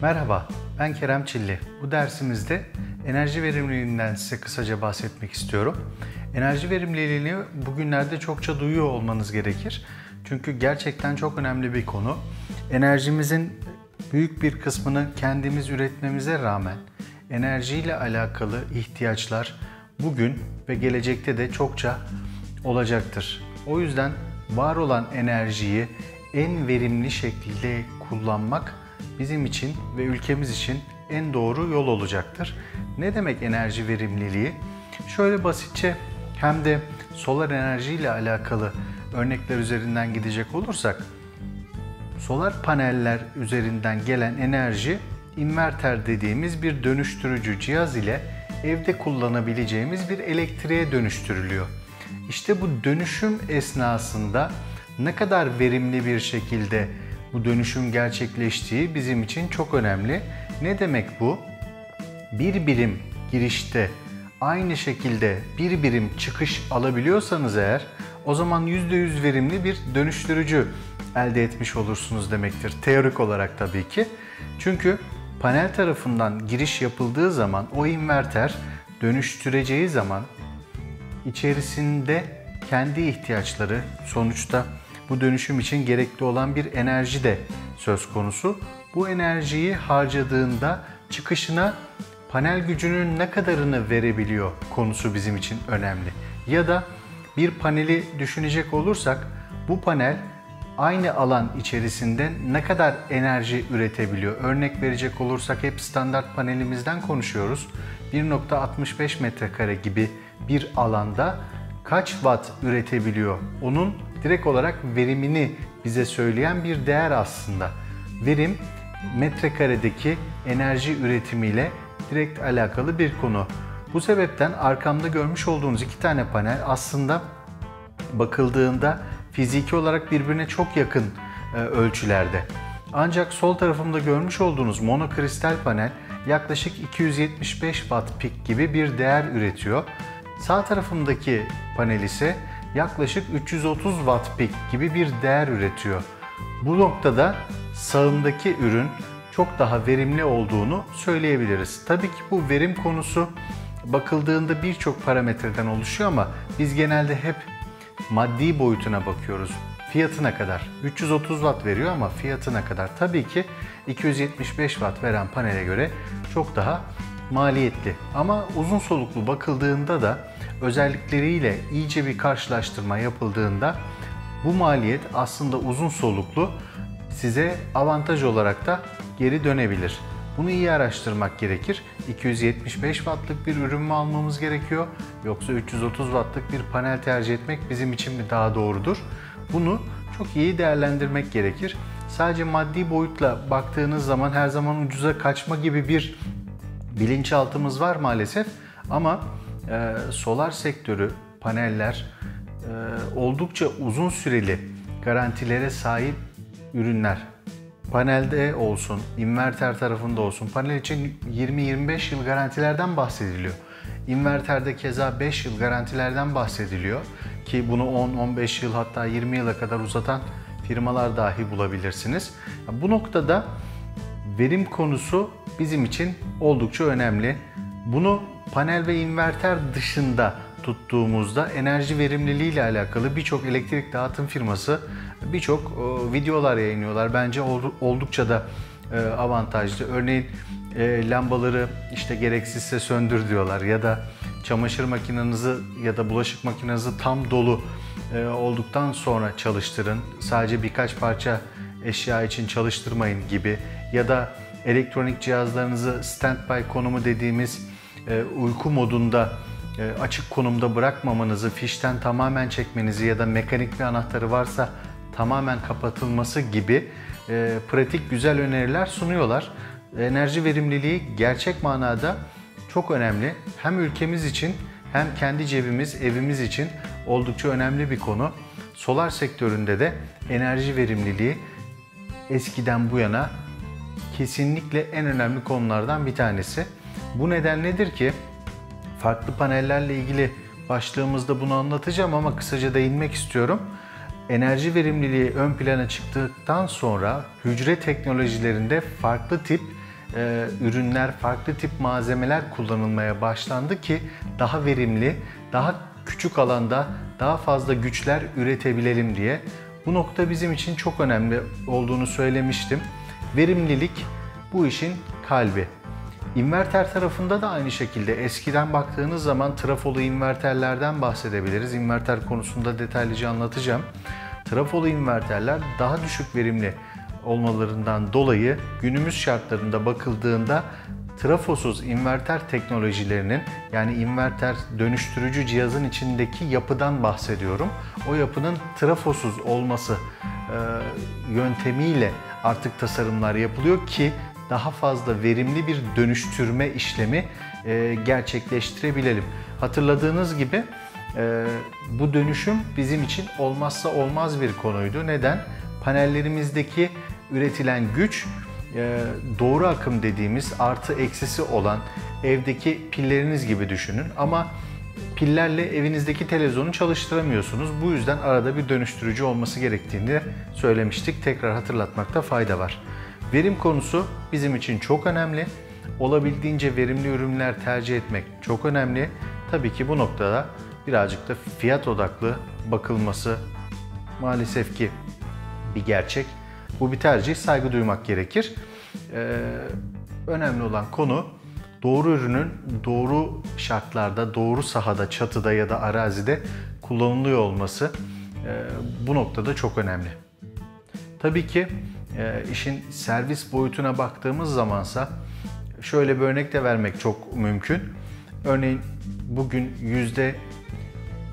Merhaba, ben Kerem Çilli. Bu dersimizde enerji verimliliğinden size kısaca bahsetmek istiyorum. Enerji verimliliğini bugünlerde çokça duyuyor olmanız gerekir. Çünkü gerçekten çok önemli bir konu. Enerjimizin büyük bir kısmını kendimiz üretmemize rağmen enerjiyle alakalı ihtiyaçlar bugün ve gelecekte de çokça olacaktır. O yüzden var olan enerjiyi en verimli şekilde kullanmak bizim için ve ülkemiz için en doğru yol olacaktır. Ne demek enerji verimliliği? Şöyle basitçe hem de solar enerji ile alakalı örnekler üzerinden gidecek olursak solar paneller üzerinden gelen enerji inverter dediğimiz bir dönüştürücü cihaz ile evde kullanabileceğimiz bir elektriğe dönüştürülüyor. İşte bu dönüşüm esnasında ne kadar verimli bir şekilde bu dönüşüm gerçekleştiği bizim için çok önemli. Ne demek bu? Bir birim girişte aynı şekilde bir birim çıkış alabiliyorsanız eğer o zaman %100 verimli bir dönüştürücü elde etmiş olursunuz demektir. Teorik olarak tabii ki. Çünkü panel tarafından giriş yapıldığı zaman o inverter dönüştüreceği zaman içerisinde kendi ihtiyaçları sonuçta bu dönüşüm için gerekli olan bir enerji de söz konusu. Bu enerjiyi harcadığında çıkışına panel gücünün ne kadarını verebiliyor konusu bizim için önemli. Ya da bir paneli düşünecek olursak bu panel aynı alan içerisinde ne kadar enerji üretebiliyor? Örnek verecek olursak hep standart panelimizden konuşuyoruz. 1.65 metrekare gibi bir alanda kaç watt üretebiliyor? Onun direkt olarak verimini bize söyleyen bir değer aslında. Verim metrekaredeki enerji üretimiyle direkt alakalı bir konu. Bu sebepten arkamda görmüş olduğunuz iki tane panel aslında bakıldığında fiziki olarak birbirine çok yakın e, ölçülerde. Ancak sol tarafımda görmüş olduğunuz monokristal panel yaklaşık 275 watt pik gibi bir değer üretiyor. Sağ tarafımdaki panel ise yaklaşık 330 watt pik gibi bir değer üretiyor. Bu noktada sağımdaki ürün çok daha verimli olduğunu söyleyebiliriz. Tabii ki bu verim konusu bakıldığında birçok parametreden oluşuyor ama biz genelde hep maddi boyutuna bakıyoruz. Fiyatına kadar 330 watt veriyor ama fiyatına kadar tabii ki 275 watt veren panele göre çok daha maliyetli. Ama uzun soluklu bakıldığında da özellikleriyle iyice bir karşılaştırma yapıldığında bu maliyet aslında uzun soluklu size avantaj olarak da geri dönebilir. Bunu iyi araştırmak gerekir. 275 wattlık bir ürün mü almamız gerekiyor yoksa 330 wattlık bir panel tercih etmek bizim için mi daha doğrudur? Bunu çok iyi değerlendirmek gerekir. Sadece maddi boyutla baktığınız zaman her zaman ucuza kaçma gibi bir bilinçaltımız var maalesef. Ama e, solar sektörü, paneller e, oldukça uzun süreli garantilere sahip ürünler. Panelde olsun, inverter tarafında olsun. Panel için 20-25 yıl garantilerden bahsediliyor. Inverterde keza 5 yıl garantilerden bahsediliyor ki bunu 10-15 yıl hatta 20 yıla kadar uzatan firmalar dahi bulabilirsiniz. Bu noktada verim konusu bizim için oldukça önemli. Bunu panel ve inverter dışında tuttuğumuzda enerji verimliliği ile alakalı birçok elektrik dağıtım firması birçok e, videolar yayınlıyorlar. Bence oldukça da e, avantajlı. Örneğin e, lambaları işte gereksizse söndür diyorlar ya da çamaşır makinenizi ya da bulaşık makinenizi tam dolu olduktan sonra çalıştırın. Sadece birkaç parça eşya için çalıştırmayın gibi ya da elektronik cihazlarınızı standby konumu dediğimiz uyku modunda açık konumda bırakmamanızı, fişten tamamen çekmenizi ya da mekanik bir anahtarı varsa tamamen kapatılması gibi e, pratik güzel öneriler sunuyorlar. Enerji verimliliği gerçek manada çok önemli. Hem ülkemiz için hem kendi cebimiz, evimiz için oldukça önemli bir konu. Solar sektöründe de enerji verimliliği eskiden bu yana kesinlikle en önemli konulardan bir tanesi. Bu neden nedir ki farklı panellerle ilgili başlığımızda bunu anlatacağım ama kısaca değinmek istiyorum enerji verimliliği ön plana çıktıktan sonra hücre teknolojilerinde farklı tip e, ürünler, farklı tip malzemeler kullanılmaya başlandı ki daha verimli, daha küçük alanda daha fazla güçler üretebilelim diye. Bu nokta bizim için çok önemli olduğunu söylemiştim. Verimlilik bu işin kalbi. İnverter tarafında da aynı şekilde eskiden baktığınız zaman trafolu inverterlerden bahsedebiliriz. İnverter konusunda detaylıca anlatacağım. Trafolu inverterler daha düşük verimli olmalarından dolayı günümüz şartlarında bakıldığında trafosuz inverter teknolojilerinin yani inverter dönüştürücü cihazın içindeki yapıdan bahsediyorum. O yapının trafosuz olması e, yöntemiyle artık tasarımlar yapılıyor ki daha fazla verimli bir dönüştürme işlemi e, gerçekleştirebilelim. Hatırladığınız gibi e, bu dönüşüm bizim için olmazsa olmaz bir konuydu. Neden? Panellerimizdeki üretilen güç e, doğru akım dediğimiz artı eksisi olan evdeki pilleriniz gibi düşünün ama pillerle evinizdeki televizyonu çalıştıramıyorsunuz. Bu yüzden arada bir dönüştürücü olması gerektiğini söylemiştik. Tekrar hatırlatmakta fayda var. Verim konusu bizim için çok önemli. Olabildiğince verimli ürünler tercih etmek çok önemli. Tabii ki bu noktada birazcık da fiyat odaklı bakılması maalesef ki bir gerçek. Bu bir tercih, saygı duymak gerekir. Ee, önemli olan konu doğru ürünün doğru şartlarda, doğru sahada, çatıda ya da arazide kullanılıyor olması e, bu noktada çok önemli. Tabii ki e, işin servis boyutuna baktığımız zamansa şöyle bir örnek de vermek çok mümkün. Örneğin bugün yüzde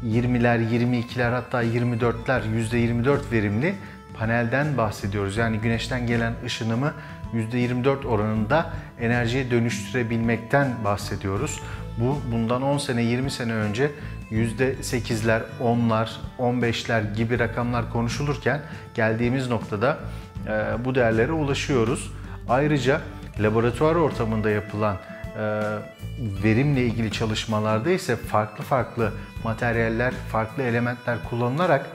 20'ler, 22'ler hatta 24'ler, %24 verimli panelden bahsediyoruz. Yani güneşten gelen ışınımı %24 oranında enerjiye dönüştürebilmekten bahsediyoruz. Bu bundan 10 sene 20 sene önce %8'ler, 10'lar, 15'ler gibi rakamlar konuşulurken geldiğimiz noktada e, bu değerlere ulaşıyoruz. Ayrıca laboratuvar ortamında yapılan e, verimle ilgili çalışmalarda ise farklı farklı materyaller, farklı elementler kullanılarak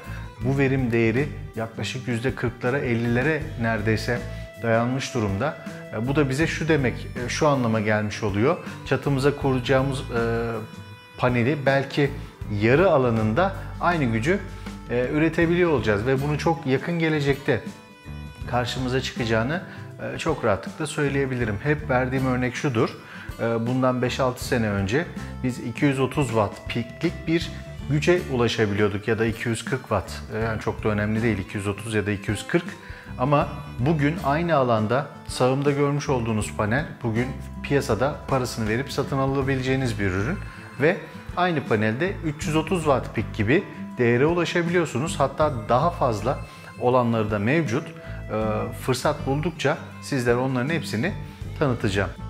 bu verim değeri yaklaşık %40'lara 50'lere neredeyse dayanmış durumda. E, bu da bize şu demek, e, şu anlama gelmiş oluyor. Çatımıza kuracağımız paneli belki yarı alanında aynı gücü üretebiliyor olacağız ve bunu çok yakın gelecekte karşımıza çıkacağını çok rahatlıkla söyleyebilirim. Hep verdiğim örnek şudur. Bundan 5-6 sene önce biz 230 watt piklik bir güce ulaşabiliyorduk ya da 240 watt. Yani çok da önemli değil 230 ya da 240. Ama bugün aynı alanda sağımda görmüş olduğunuz panel bugün piyasada parasını verip satın alabileceğiniz bir ürün ve aynı panelde 330 watt pik gibi değere ulaşabiliyorsunuz. Hatta daha fazla olanları da mevcut. Fırsat buldukça sizlere onların hepsini tanıtacağım.